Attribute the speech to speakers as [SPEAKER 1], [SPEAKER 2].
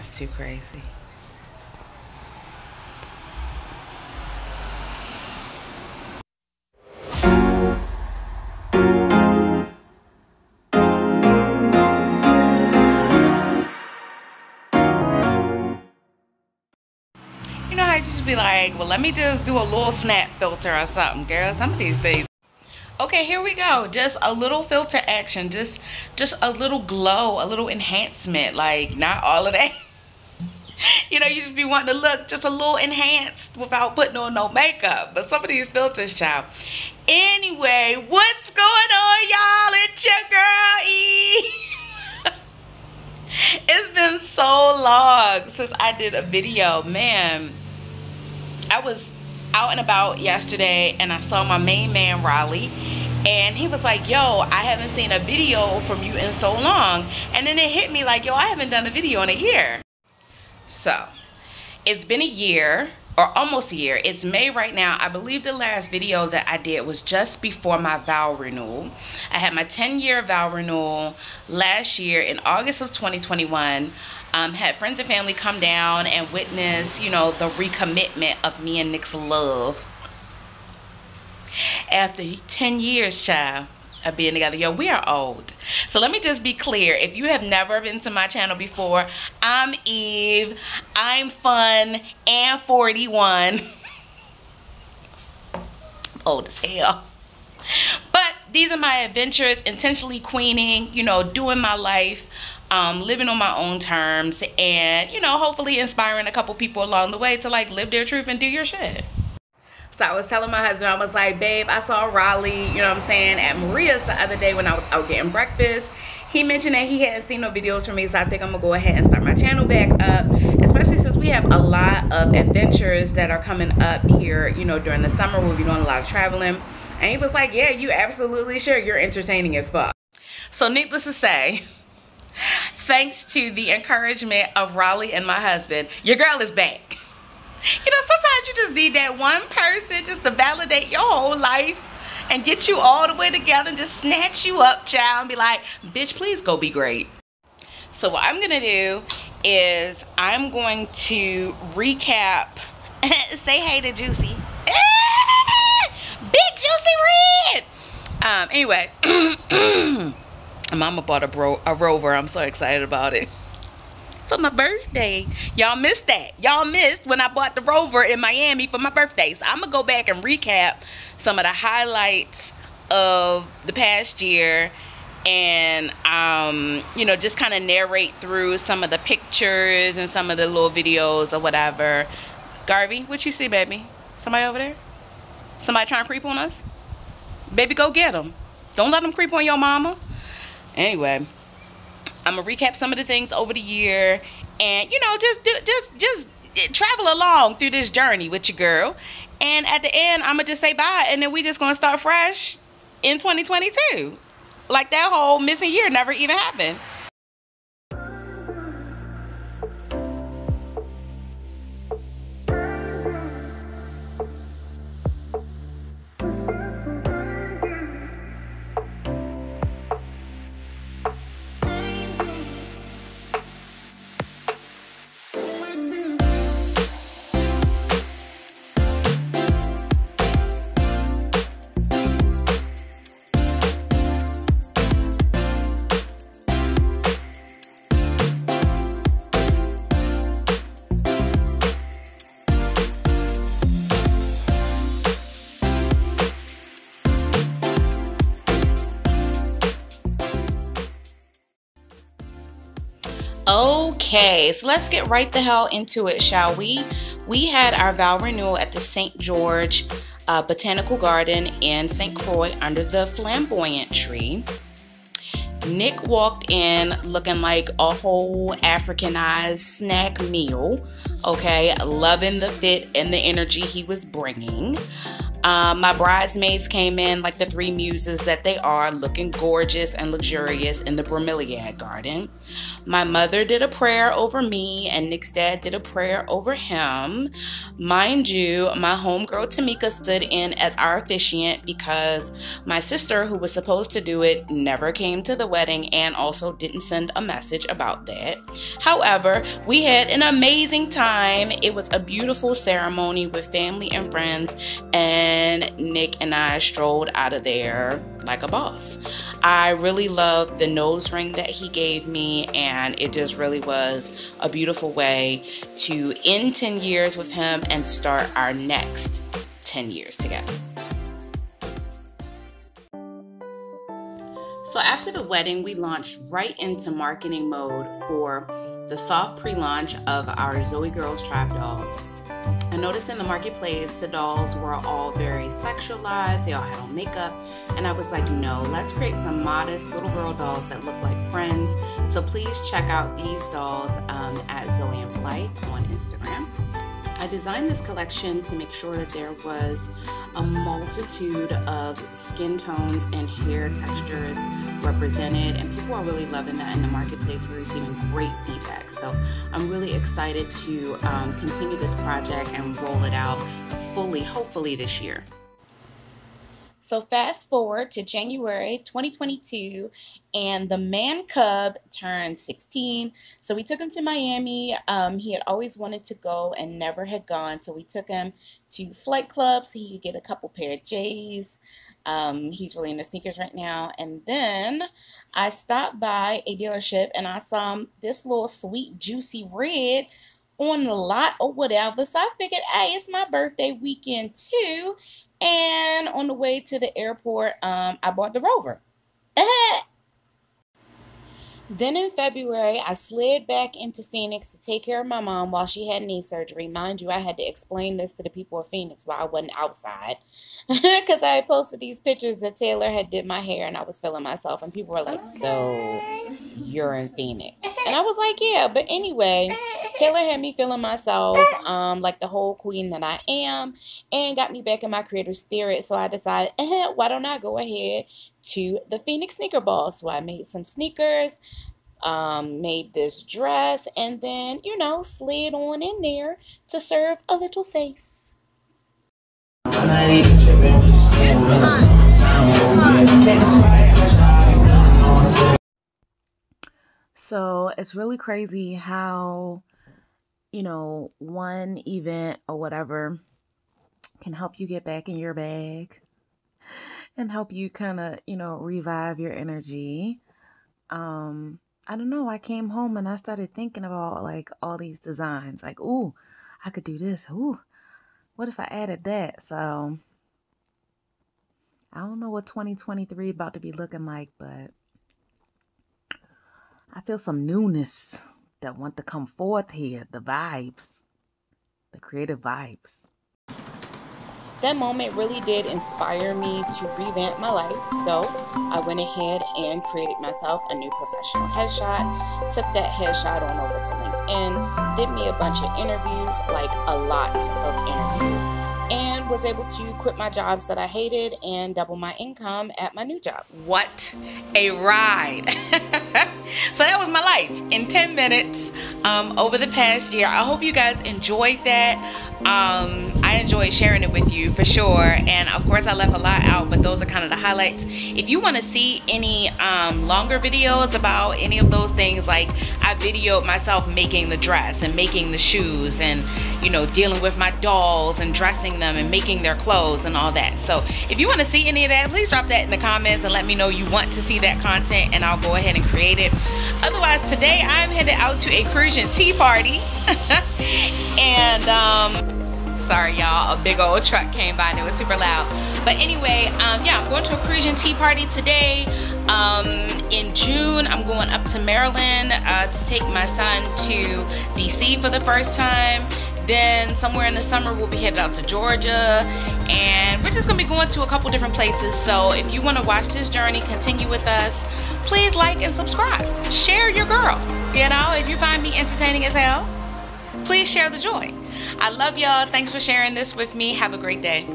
[SPEAKER 1] That's too crazy. You know how you just be like, well, let me just do a little snap filter or something, girl. Some of these things. Okay, here we go. Just a little filter action. Just just a little glow, a little enhancement. Like not all of that. you know, you just be wanting to look just a little enhanced without putting on no makeup. But some of these filters, child. Anyway, what's going on, y'all? It's your girl E. it's been so long since I did a video. Man, I was out and about yesterday and I saw my main man Raleigh and he was like, yo, I haven't seen a video from you in so long. And then it hit me like, yo, I haven't done a video in a year. So, it's been a year or almost a year. It's May right now. I believe the last video that I did was just before my vow renewal. I had my 10 year vow renewal last year in August of 2021. Um, had friends and family come down and witness, you know, the recommitment of me and Nick's love after 10 years, child, of being together. Yo, we are old. So let me just be clear. If you have never been to my channel before, I'm Eve. I'm fun and 41. old as hell. But these are my adventures, intentionally queening, you know, doing my life, um, living on my own terms, and, you know, hopefully inspiring a couple people along the way to like live their truth and do your shit. So I was telling my husband, I was like, babe, I saw Raleigh, you know what I'm saying, at Maria's the other day when I was out getting breakfast. He mentioned that he hadn't seen no videos from me, so I think I'm gonna go ahead and start my channel back up, especially since we have a lot of adventures that are coming up here, you know, during the summer. We'll be doing a lot of traveling. And he was like, yeah, you absolutely sure you're entertaining as fuck. So needless to say, thanks to the encouragement of Raleigh and my husband, your girl is back you know, sometimes you just need that one person just to validate your whole life and get you all the way together and just snatch you up, child, and be like, bitch, please go be great. So what I'm gonna do is I'm going to recap. Say hey to Juicy. Big Juicy Red. Um. Anyway, Mama bought a, bro a rover. I'm so excited about it for my birthday. Y'all missed that. Y'all missed when I bought the Rover in Miami for my birthday. So I'm going to go back and recap some of the highlights of the past year and um you know just kind of narrate through some of the pictures and some of the little videos or whatever garvey what you see baby somebody over there somebody trying to creep on us baby go get them don't let them creep on your mama anyway I'm gonna recap some of the things over the year, and you know, just do, just just travel along through this journey with your girl. And at the end, I'm gonna just say bye, and then we just gonna start fresh in 2022. Like that whole missing year never even happened. Okay, so let's get right the hell into it, shall we? We had our vow renewal at the St. George uh, Botanical Garden in St. Croix under the flamboyant tree. Nick walked in looking like a whole Africanized snack meal. Okay, loving the fit and the energy he was bringing. Um, my bridesmaids came in like the three muses that they are, looking gorgeous and luxurious in the bromeliad garden. My mother did a prayer over me, and Nick's dad did a prayer over him. Mind you, my homegirl Tamika stood in as our officiant because my sister, who was supposed to do it, never came to the wedding and also didn't send a message about that. However, we had an amazing time. It was a beautiful ceremony with family and friends, and Nick and I strolled out of there like a boss. I really loved the nose ring that he gave me, and it just really was a beautiful way to end 10 years with him and start our next 10 years together. So, after the wedding, we launched right into marketing mode for the soft pre launch of our Zoe Girls Tribe dolls. I noticed in the marketplace the dolls were all very sexualized, they all had on makeup, and I was like, no, let's create some modest little girl dolls that look like friends. So please check out these dolls um, at Zoe and Life on Instagram. I designed this collection to make sure that there was a multitude of skin tones and hair textures represented, and people are really loving that in the marketplace. We're receiving great feedback. So I'm really excited to um, continue this project and roll it out fully, hopefully, this year. So fast forward to January 2022, and the man cub turned 16. So we took him to Miami. Um, he had always wanted to go and never had gone. So we took him to Flight Club so he could get a couple pair of J's. Um, he's really into sneakers right now. And then I stopped by a dealership and I saw this little sweet, juicy red on the lot or whatever. So I figured, hey, it's my birthday weekend too. And on the way to the airport, um, I bought the Rover. Then in February, I slid back into Phoenix to take care of my mom while she had knee surgery. Mind you, I had to explain this to the people of Phoenix while I wasn't outside because I posted these pictures that Taylor had did my hair and I was feeling myself, and people were like, "So you're in Phoenix?" And I was like, "Yeah." But anyway, Taylor had me feeling myself um, like the whole queen that I am, and got me back in my creator spirit. So I decided, eh, why don't I go ahead to the Phoenix Sneaker Ball. So I made some sneakers, um, made this dress, and then, you know, slid on in there to serve a little face. So it's really crazy how, you know, one event or whatever can help you get back in your bag and help you kind of, you know, revive your energy. Um, I don't know. I came home and I started thinking about like all these designs. Like, ooh, I could do this. Ooh, what if I added that? So I don't know what 2023 about to be looking like, but I feel some newness that want to come forth here. The vibes, the creative vibes that moment really did inspire me to revamp my life. So I went ahead and created myself a new professional headshot, took that headshot on over to LinkedIn, did me a bunch of interviews, like a lot of interviews and was able to quit my jobs that I hated and double my income at my new job. What a ride! so that was my life in 10 minutes um, over the past year. I hope you guys enjoyed that. Um, I enjoyed sharing it with you for sure. And of course, I left a lot out, but those are kind of the highlights. If you want to see any um, longer videos about any of those things, like I videoed myself making the dress and making the shoes and, you know, dealing with my dolls and dressing them and making their clothes and all that. So if you want to see any of that, please drop that in the comments and let me know you want to see that content and I'll go ahead and create it. Otherwise, today I'm headed out to a Crucian tea party. and um, sorry y'all, a big old truck came by and it was super loud. But anyway, um, yeah, I'm going to a Crucian tea party today. Um, in June, I'm going up to Maryland uh, to take my son to DC for the first time. Then somewhere in the summer we'll be headed out to Georgia and we're just gonna be going to a couple different places. So if you want to watch this journey, continue with us. Please like and subscribe. Share your girl. You know, if you find me entertaining as hell, please share the joy. I love y'all. Thanks for sharing this with me. Have a great day.